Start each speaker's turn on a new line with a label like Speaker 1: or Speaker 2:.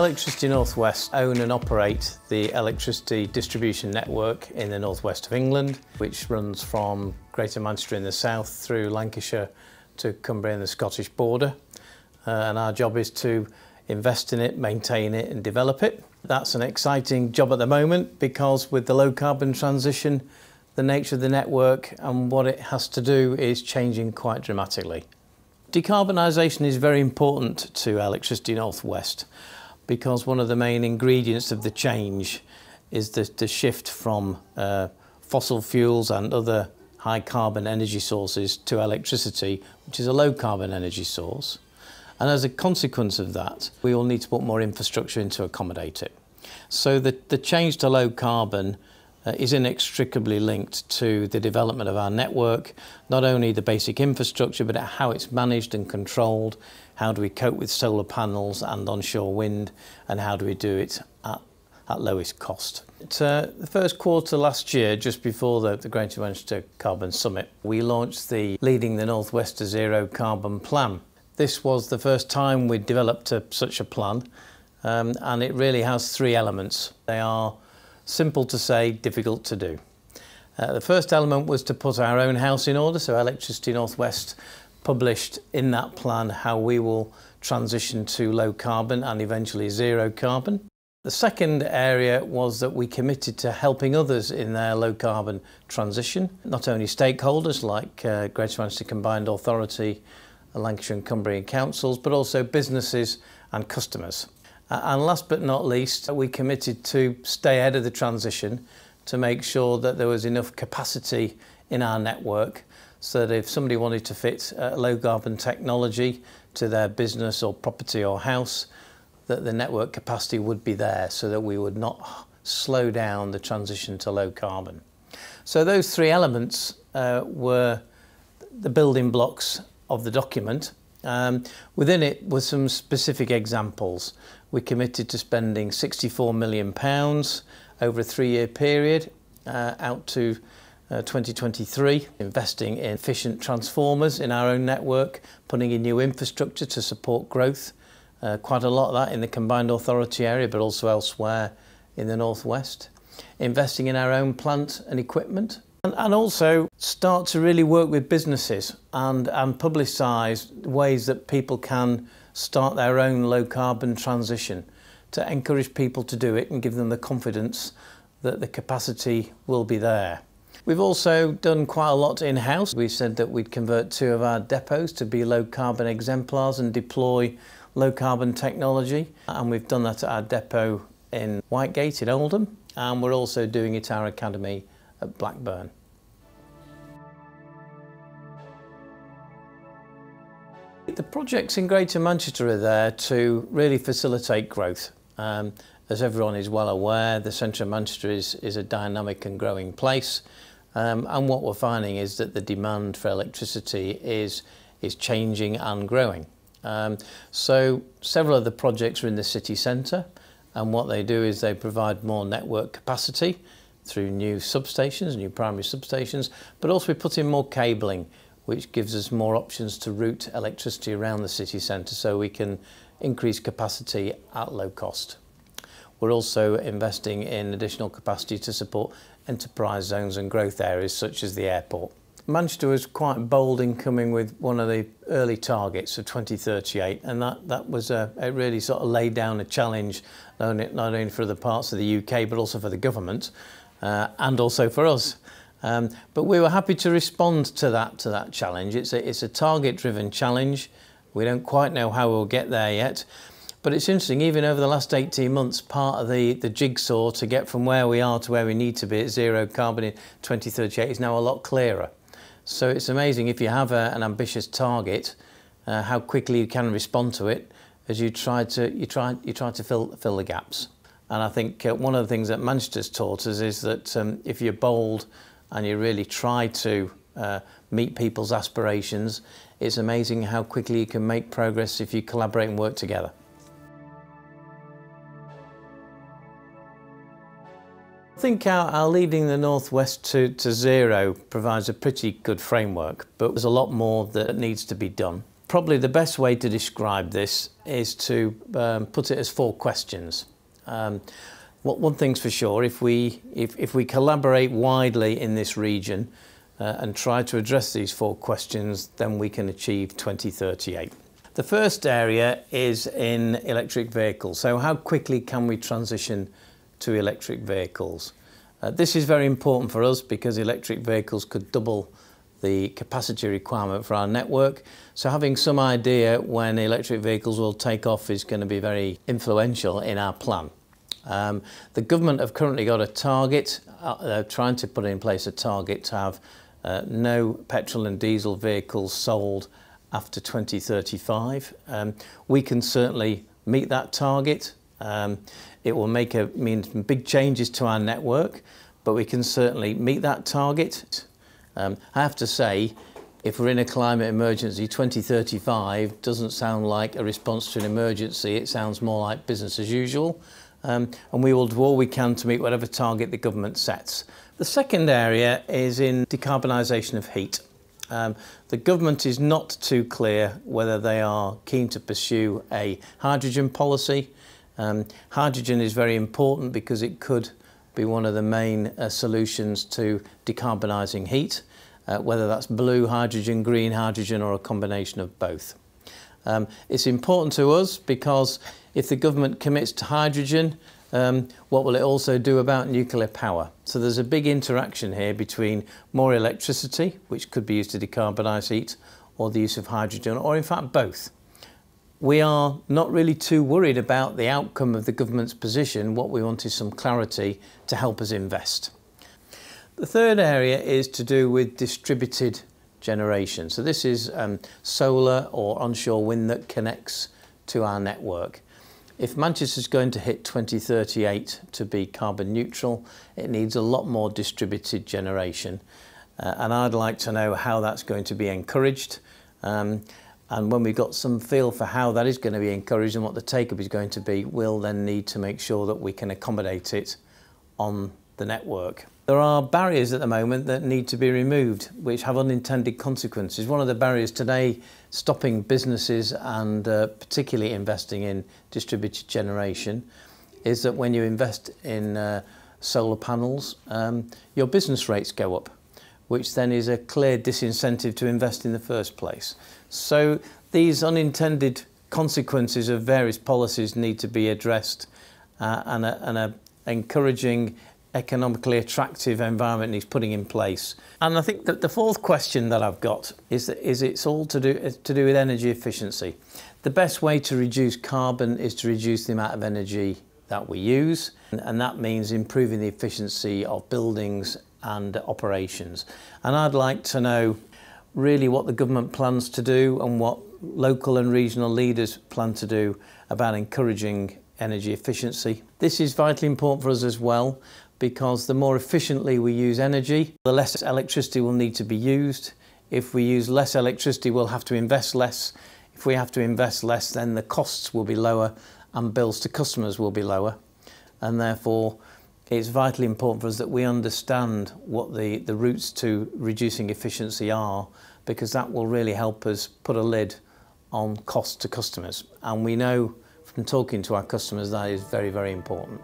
Speaker 1: Electricity Northwest own and operate the electricity distribution network in the northwest of England, which runs from Greater Manchester in the south through Lancashire to Cumbria and the Scottish border. Uh, and our job is to invest in it, maintain it and develop it. That's an exciting job at the moment because with the low carbon transition, the nature of the network and what it has to do is changing quite dramatically. Decarbonisation is very important to Electricity Northwest because one of the main ingredients of the change is the, the shift from uh, fossil fuels and other high carbon energy sources to electricity, which is a low carbon energy source. And as a consequence of that, we all need to put more infrastructure in to accommodate it. So the, the change to low carbon uh, is inextricably linked to the development of our network, not only the basic infrastructure, but how it's managed and controlled, how do we cope with solar panels and onshore wind, and how do we do it at, at lowest cost. At, uh, the first quarter last year, just before the, the Greater Manchester Carbon Summit, we launched the Leading the Northwest to Zero Carbon Plan. This was the first time we'd developed a, such a plan um, and it really has three elements. They are simple to say, difficult to do. Uh, the first element was to put our own house in order, so Electricity Northwest published in that plan how we will transition to low carbon and eventually zero carbon. The second area was that we committed to helping others in their low carbon transition, not only stakeholders like uh, Greater Manchester Combined Authority Lancashire and Cumbrian councils, but also businesses and customers. And last but not least, we committed to stay ahead of the transition to make sure that there was enough capacity in our network so that if somebody wanted to fit uh, low carbon technology to their business or property or house, that the network capacity would be there so that we would not slow down the transition to low carbon. So those three elements uh, were the building blocks of the document. Um, within it were some specific examples. We committed to spending £64 million over a three-year period uh, out to uh, 2023, investing in efficient transformers in our own network, putting in new infrastructure to support growth, uh, quite a lot of that in the combined authority area, but also elsewhere in the northwest. Investing in our own plant and equipment, and, and also start to really work with businesses and, and publicise ways that people can start their own low carbon transition to encourage people to do it and give them the confidence that the capacity will be there. We've also done quite a lot in-house. We said that we'd convert two of our depots to be low carbon exemplars and deploy low carbon technology and we've done that at our depot in Whitegate in Oldham and we're also doing it at our academy at Blackburn. The projects in Greater Manchester are there to really facilitate growth. Um, as everyone is well aware, the centre of Manchester is, is a dynamic and growing place. Um, and what we're finding is that the demand for electricity is, is changing and growing. Um, so several of the projects are in the city centre and what they do is they provide more network capacity through new substations, new primary substations, but also we put in more cabling, which gives us more options to route electricity around the city centre so we can increase capacity at low cost. We're also investing in additional capacity to support enterprise zones and growth areas such as the airport. Manchester was quite bold in coming with one of the early targets of 2038 and that, that was a, it really sort of laid down a challenge not only, for the parts of the UK but also for the government uh, and also for us. Um, but we were happy to respond to that to that challenge. It's a, it's a target-driven challenge. We don't quite know how we'll get there yet. But it's interesting, even over the last 18 months, part of the, the jigsaw to get from where we are to where we need to be at zero carbon in 2038 is now a lot clearer. So it's amazing if you have a, an ambitious target, uh, how quickly you can respond to it as you try to, you try, you try to fill, fill the gaps. And I think uh, one of the things that Manchester's taught us is that um, if you're bold and you really try to uh, meet people's aspirations, it's amazing how quickly you can make progress if you collaborate and work together. I think our, our, leading the Northwest to, to zero provides a pretty good framework, but there's a lot more that needs to be done. Probably the best way to describe this is to um, put it as four questions. Um, what, one thing's for sure, if we, if, if we collaborate widely in this region uh, and try to address these four questions, then we can achieve 2038. The first area is in electric vehicles. So how quickly can we transition to electric vehicles? Uh, this is very important for us because electric vehicles could double the capacity requirement for our network. So having some idea when electric vehicles will take off is going to be very influential in our plan. Um, the government have currently got a target, uh, they're trying to put in place a target to have uh, no petrol and diesel vehicles sold after 2035. Um, we can certainly meet that target. Um, it will make a, mean big changes to our network, but we can certainly meet that target. Um, I have to say, if we're in a climate emergency, 2035 doesn't sound like a response to an emergency, it sounds more like business as usual. Um, and we will do all we can to meet whatever target the government sets. The second area is in decarbonisation of heat. Um, the government is not too clear whether they are keen to pursue a hydrogen policy. Um, hydrogen is very important because it could be one of the main uh, solutions to decarbonising heat, uh, whether that's blue hydrogen, green hydrogen or a combination of both. Um, it's important to us because if the government commits to hydrogen, um, what will it also do about nuclear power? So there's a big interaction here between more electricity, which could be used to decarbonise heat, or the use of hydrogen, or in fact both we are not really too worried about the outcome of the government's position. What we want is some clarity to help us invest. The third area is to do with distributed generation. So this is um, solar or onshore wind that connects to our network. If Manchester is going to hit 2038 to be carbon neutral, it needs a lot more distributed generation. Uh, and I'd like to know how that's going to be encouraged. Um, and when we've got some feel for how that is going to be encouraged and what the take-up is going to be, we'll then need to make sure that we can accommodate it on the network. There are barriers at the moment that need to be removed, which have unintended consequences. One of the barriers today stopping businesses and uh, particularly investing in distributed generation is that when you invest in uh, solar panels, um, your business rates go up which then is a clear disincentive to invest in the first place. So these unintended consequences of various policies need to be addressed uh, and, a, and a encouraging economically attractive environment he's putting in place. And I think that the fourth question that I've got is that is it's all to do to do with energy efficiency. The best way to reduce carbon is to reduce the amount of energy that we use and that means improving the efficiency of buildings and operations. And I'd like to know really what the government plans to do and what local and regional leaders plan to do about encouraging energy efficiency. This is vitally important for us as well because the more efficiently we use energy, the less electricity will need to be used. If we use less electricity, we'll have to invest less. If we have to invest less, then the costs will be lower and bills to customers will be lower. And therefore, it's vitally important for us that we understand what the, the routes to reducing efficiency are because that will really help us put a lid on cost to customers. And we know from talking to our customers that is very, very important.